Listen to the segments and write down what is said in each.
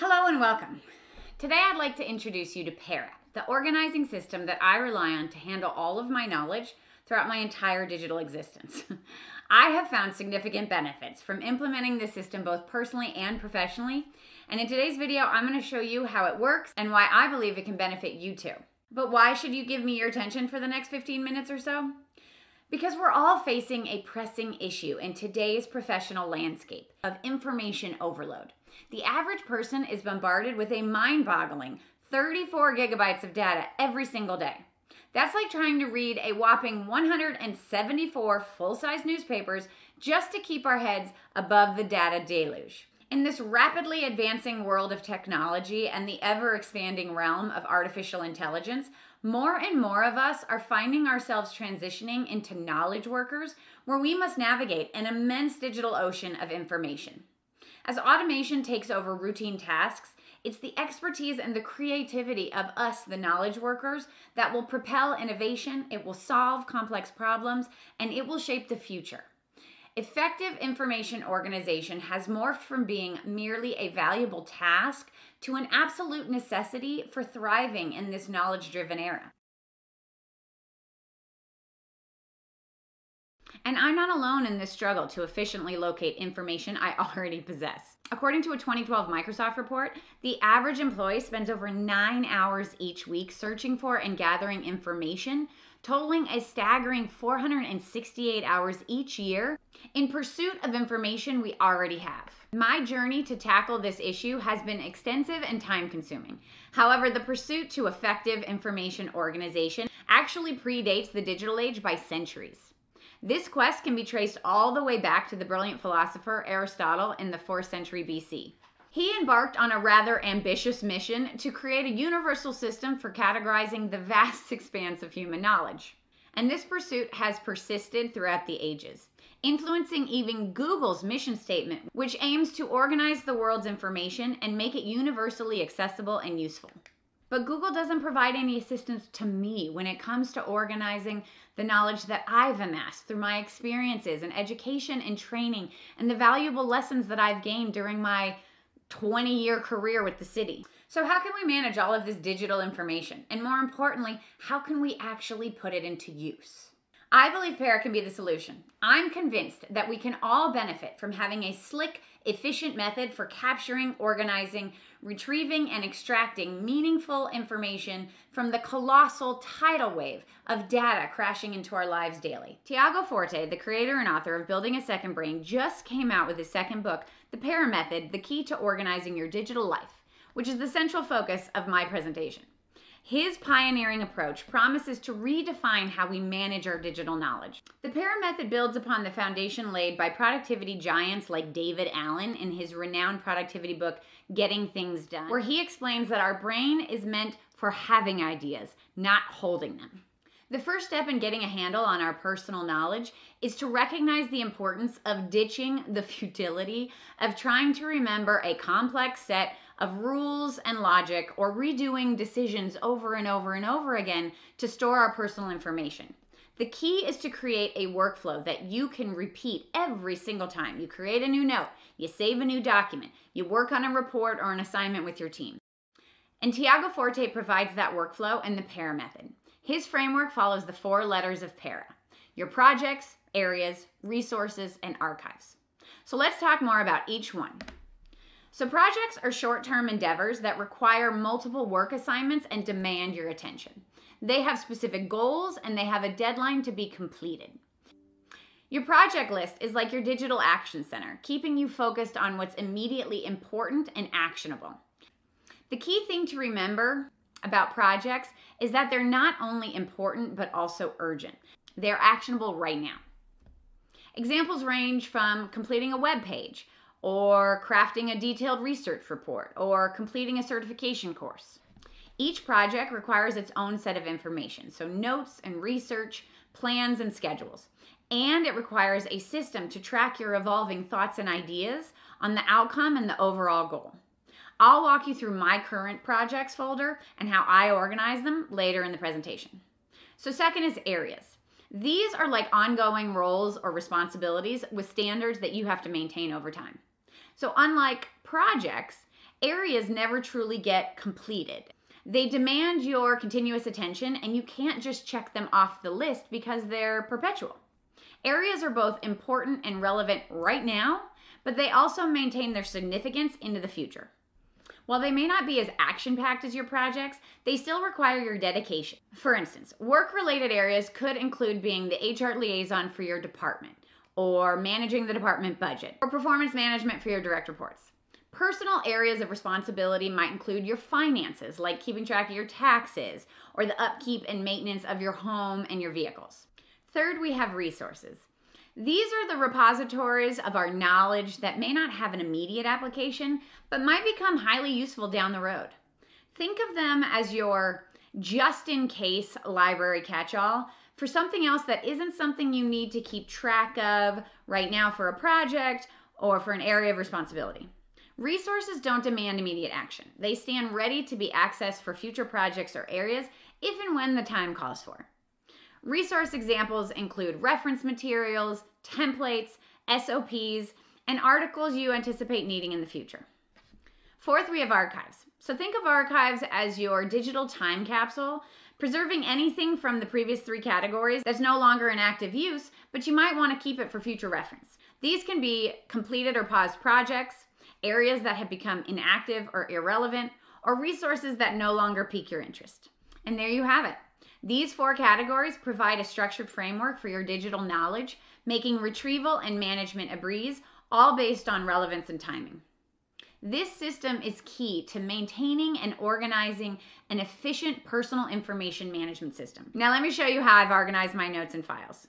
Hello and welcome. Today I'd like to introduce you to Para, the organizing system that I rely on to handle all of my knowledge throughout my entire digital existence. I have found significant benefits from implementing this system both personally and professionally, and in today's video I'm going to show you how it works and why I believe it can benefit you too. But why should you give me your attention for the next 15 minutes or so? Because we're all facing a pressing issue in today's professional landscape of information overload. The average person is bombarded with a mind boggling 34 gigabytes of data every single day. That's like trying to read a whopping 174 full size newspapers just to keep our heads above the data deluge. In this rapidly advancing world of technology and the ever expanding realm of artificial intelligence, more and more of us are finding ourselves transitioning into knowledge workers where we must navigate an immense digital ocean of information. As automation takes over routine tasks, it's the expertise and the creativity of us, the knowledge workers, that will propel innovation, it will solve complex problems, and it will shape the future. Effective information organization has morphed from being merely a valuable task to an absolute necessity for thriving in this knowledge driven era. And I'm not alone in this struggle to efficiently locate information I already possess. According to a 2012 Microsoft report, the average employee spends over nine hours each week searching for and gathering information totaling a staggering 468 hours each year in pursuit of information we already have. My journey to tackle this issue has been extensive and time consuming. However, the pursuit to effective information organization actually predates the digital age by centuries. This quest can be traced all the way back to the brilliant philosopher Aristotle in the 4th century BC. He embarked on a rather ambitious mission to create a universal system for categorizing the vast expanse of human knowledge. And this pursuit has persisted throughout the ages, influencing even Google's mission statement, which aims to organize the world's information and make it universally accessible and useful. But Google doesn't provide any assistance to me when it comes to organizing the knowledge that I've amassed through my experiences and education and training and the valuable lessons that I've gained during my 20 year career with the city. So, how can we manage all of this digital information? And more importantly, how can we actually put it into use? I believe Para can be the solution. I'm convinced that we can all benefit from having a slick, efficient method for capturing, organizing, retrieving, and extracting meaningful information from the colossal tidal wave of data crashing into our lives daily. Tiago Forte, the creator and author of Building a Second Brain, just came out with his second book, The Para Method The Key to Organizing Your Digital Life, which is the central focus of my presentation. His pioneering approach promises to redefine how we manage our digital knowledge. The Para method builds upon the foundation laid by productivity giants like David Allen in his renowned productivity book, Getting Things Done, where he explains that our brain is meant for having ideas, not holding them. The first step in getting a handle on our personal knowledge is to recognize the importance of ditching the futility of trying to remember a complex set of rules and logic or redoing decisions over and over and over again to store our personal information. The key is to create a workflow that you can repeat every single time. You create a new note, you save a new document, you work on a report or an assignment with your team. And Tiago Forte provides that workflow in the PARA method. His framework follows the four letters of PARA your projects, areas, resources, and archives. So let's talk more about each one. So, projects are short term endeavors that require multiple work assignments and demand your attention. They have specific goals and they have a deadline to be completed. Your project list is like your digital action center, keeping you focused on what's immediately important and actionable. The key thing to remember about projects is that they're not only important but also urgent. They're actionable right now. Examples range from completing a web page or crafting a detailed research report, or completing a certification course. Each project requires its own set of information, so notes and research, plans and schedules. And it requires a system to track your evolving thoughts and ideas on the outcome and the overall goal. I'll walk you through my current projects folder and how I organize them later in the presentation. So, second is areas. These are like ongoing roles or responsibilities with standards that you have to maintain over time. So, unlike projects, areas never truly get completed. They demand your continuous attention, and you can't just check them off the list because they're perpetual. Areas are both important and relevant right now, but they also maintain their significance into the future. While they may not be as action packed as your projects, they still require your dedication. For instance, work related areas could include being the HR liaison for your department, or managing the department budget, or performance management for your direct reports. Personal areas of responsibility might include your finances, like keeping track of your taxes, or the upkeep and maintenance of your home and your vehicles. Third, we have resources. These are the repositories of our knowledge that may not have an immediate application, but might become highly useful down the road. Think of them as your just in case library catch all for something else that isn't something you need to keep track of right now for a project or for an area of responsibility. Resources don't demand immediate action. They stand ready to be accessed for future projects or areas if and when the time calls for. Resource examples include reference materials, templates, SOPs, and articles you anticipate needing in the future. Fourth, we have archives. So think of archives as your digital time capsule, preserving anything from the previous three categories that's no longer in active use, but you might want to keep it for future reference. These can be completed or paused projects, areas that have become inactive or irrelevant, or resources that no longer pique your interest. And there you have it. These four categories provide a structured framework for your digital knowledge, making retrieval and management a breeze, all based on relevance and timing. This system is key to maintaining and organizing an efficient personal information management system. Now, let me show you how I've organized my notes and files.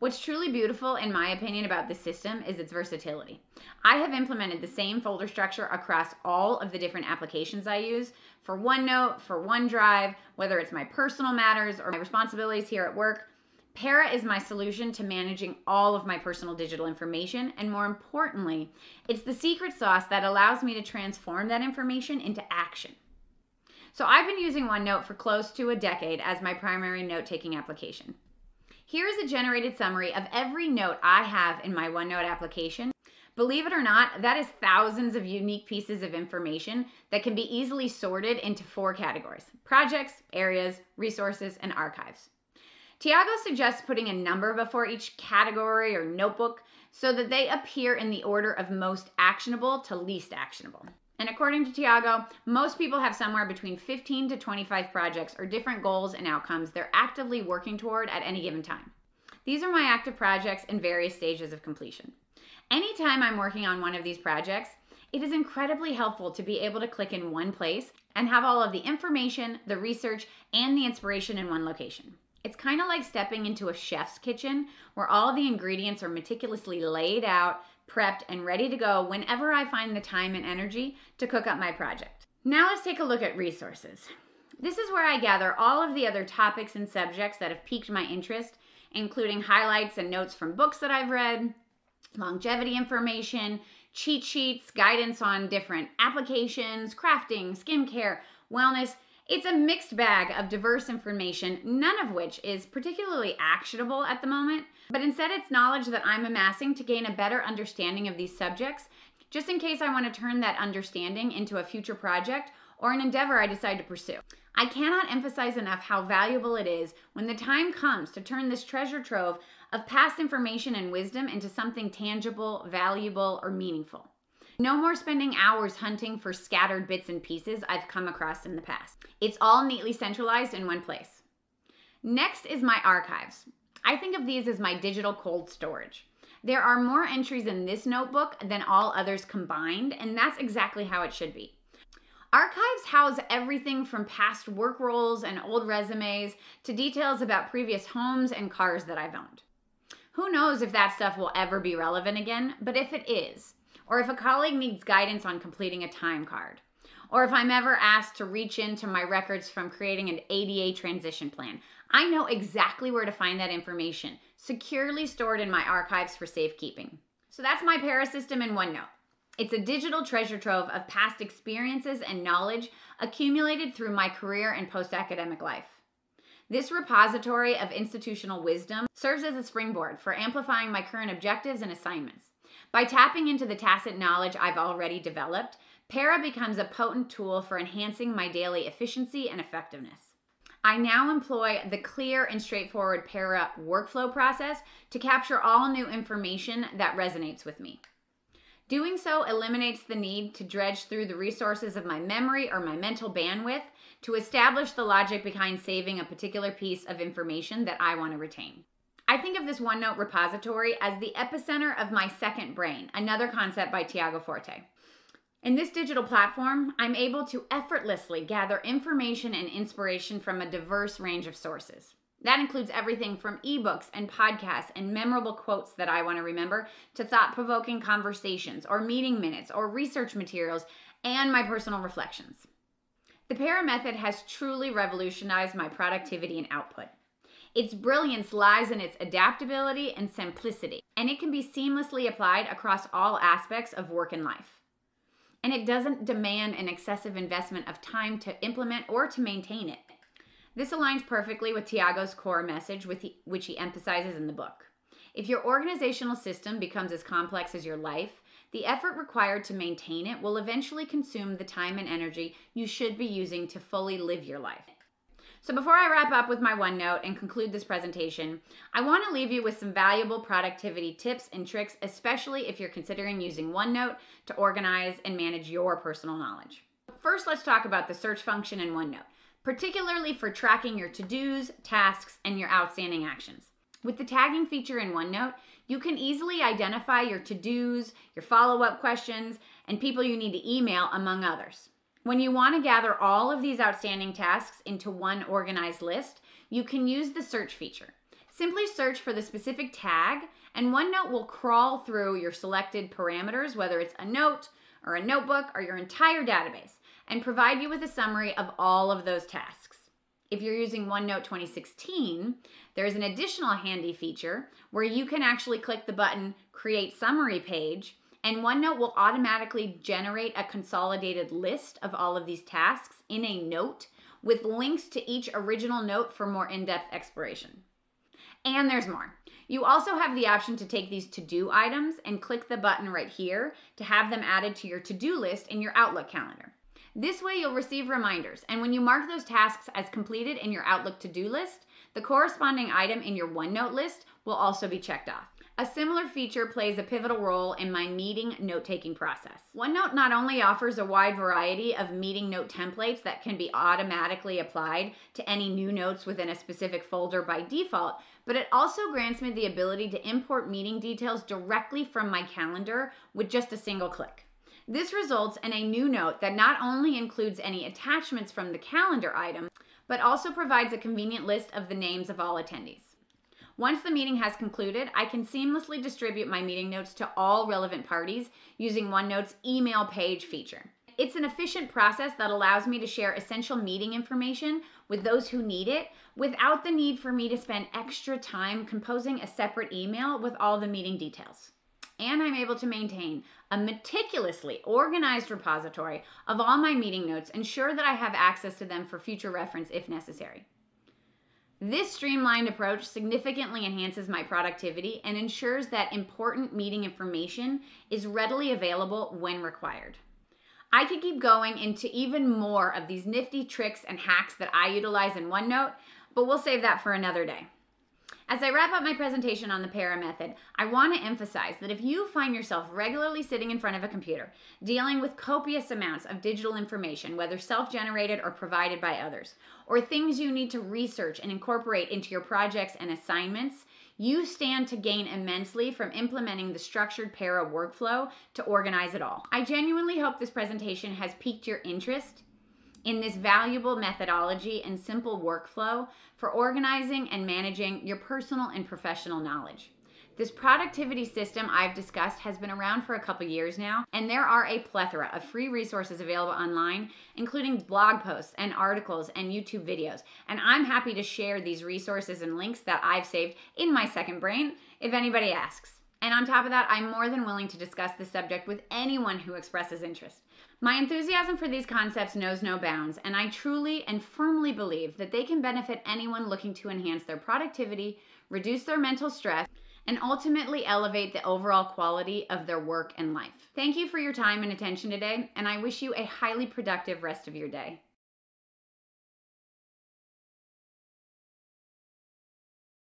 What's truly beautiful, in my opinion, about this system is its versatility. I have implemented the same folder structure across all of the different applications I use for OneNote, for OneDrive, whether it's my personal matters or my responsibilities here at work. Para is my solution to managing all of my personal digital information, and more importantly, it's the secret sauce that allows me to transform that information into action. So I've been using OneNote for close to a decade as my primary note taking application. Here is a generated summary of every note I have in my OneNote application. Believe it or not, that is thousands of unique pieces of information that can be easily sorted into four categories projects, areas, resources, and archives. Tiago suggests putting a number before each category or notebook so that they appear in the order of most actionable to least actionable. And according to Tiago, most people have somewhere between 15 to 25 projects or different goals and outcomes they're actively working toward at any given time. These are my active projects in various stages of completion. Anytime I'm working on one of these projects, it is incredibly helpful to be able to click in one place and have all of the information, the research, and the inspiration in one location. It's kind of like stepping into a chef's kitchen where all the ingredients are meticulously laid out, prepped, and ready to go whenever I find the time and energy to cook up my project. Now let's take a look at resources. This is where I gather all of the other topics and subjects that have piqued my interest, including highlights and notes from books that I've read, longevity information, cheat sheets, guidance on different applications, crafting, skincare, wellness, it's a mixed bag of diverse information, none of which is particularly actionable at the moment, but instead it's knowledge that I'm amassing to gain a better understanding of these subjects, just in case I want to turn that understanding into a future project or an endeavor I decide to pursue. I cannot emphasize enough how valuable it is when the time comes to turn this treasure trove of past information and wisdom into something tangible, valuable, or meaningful. No more spending hours hunting for scattered bits and pieces I've come across in the past. It's all neatly centralized in one place. Next is my archives. I think of these as my digital cold storage. There are more entries in this notebook than all others combined, and that's exactly how it should be. Archives house everything from past work roles and old resumes to details about previous homes and cars that I've owned. Who knows if that stuff will ever be relevant again, but if it is, or if a colleague needs guidance on completing a time card, or if I'm ever asked to reach into my records from creating an ADA transition plan. I know exactly where to find that information, securely stored in my archives for safekeeping. So that's my Para system in OneNote. It's a digital treasure trove of past experiences and knowledge accumulated through my career and post academic life. This repository of institutional wisdom serves as a springboard for amplifying my current objectives and assignments. By tapping into the tacit knowledge I've already developed, Para becomes a potent tool for enhancing my daily efficiency and effectiveness. I now employ the clear and straightforward Para workflow process to capture all new information that resonates with me. Doing so eliminates the need to dredge through the resources of my memory or my mental bandwidth to establish the logic behind saving a particular piece of information that I want to retain. I think of this OneNote repository as the epicenter of my second brain, another concept by Tiago Forte. In this digital platform, I'm able to effortlessly gather information and inspiration from a diverse range of sources. That includes everything from ebooks and podcasts and memorable quotes that I want to remember to thought provoking conversations or meeting minutes or research materials and my personal reflections. The Para method has truly revolutionized my productivity and output. Its brilliance lies in its adaptability and simplicity, and it can be seamlessly applied across all aspects of work and life and it doesn't demand an excessive investment of time to implement or to maintain it. This aligns perfectly with Tiago's core message, with which he emphasizes in the book. If your organizational system becomes as complex as your life, the effort required to maintain it will eventually consume the time and energy you should be using to fully live your life. So before I wrap up with my OneNote and conclude this presentation, I want to leave you with some valuable productivity tips and tricks, especially if you're considering using OneNote to organize and manage your personal knowledge. First, let's talk about the search function in OneNote, particularly for tracking your to-dos, tasks, and your outstanding actions. With the tagging feature in OneNote, you can easily identify your to-dos, your follow-up questions, and people you need to email, among others. When you want to gather all of these outstanding tasks into one organized list, you can use the search feature. Simply search for the specific tag, and OneNote will crawl through your selected parameters, whether it's a note or a notebook or your entire database, and provide you with a summary of all of those tasks. If you're using OneNote 2016, there's an additional handy feature where you can actually click the button Create Summary Page and OneNote will automatically generate a consolidated list of all of these tasks in a note with links to each original note for more in-depth exploration. And there's more. You also have the option to take these to-do items and click the button right here to have them added to your to-do list in your Outlook calendar. This way you'll receive reminders, and when you mark those tasks as completed in your Outlook to-do list, the corresponding item in your OneNote list will also be checked off. A similar feature plays a pivotal role in my meeting note taking process. OneNote not only offers a wide variety of meeting note templates that can be automatically applied to any new notes within a specific folder by default, but it also grants me the ability to import meeting details directly from my calendar with just a single click. This results in a new note that not only includes any attachments from the calendar item, but also provides a convenient list of the names of all attendees. Once the meeting has concluded, I can seamlessly distribute my meeting notes to all relevant parties using OneNote's email page feature. It's an efficient process that allows me to share essential meeting information with those who need it without the need for me to spend extra time composing a separate email with all the meeting details. And I'm able to maintain a meticulously organized repository of all my meeting notes, ensure that I have access to them for future reference if necessary. This streamlined approach significantly enhances my productivity and ensures that important meeting information is readily available when required. I could keep going into even more of these nifty tricks and hacks that I utilize in OneNote, but we'll save that for another day. As I wrap up my presentation on the para method, I want to emphasize that if you find yourself regularly sitting in front of a computer, dealing with copious amounts of digital information, whether self-generated or provided by others, or things you need to research and incorporate into your projects and assignments, you stand to gain immensely from implementing the structured para workflow to organize it all. I genuinely hope this presentation has piqued your interest in this valuable methodology and simple workflow for organizing and managing your personal and professional knowledge. This productivity system I've discussed has been around for a couple years now, and there are a plethora of free resources available online, including blog posts and articles and YouTube videos. And I'm happy to share these resources and links that I've saved in my second brain if anybody asks. And on top of that, I'm more than willing to discuss this subject with anyone who expresses interest. My enthusiasm for these concepts knows no bounds, and I truly and firmly believe that they can benefit anyone looking to enhance their productivity, reduce their mental stress, and ultimately elevate the overall quality of their work and life. Thank you for your time and attention today, and I wish you a highly productive rest of your day.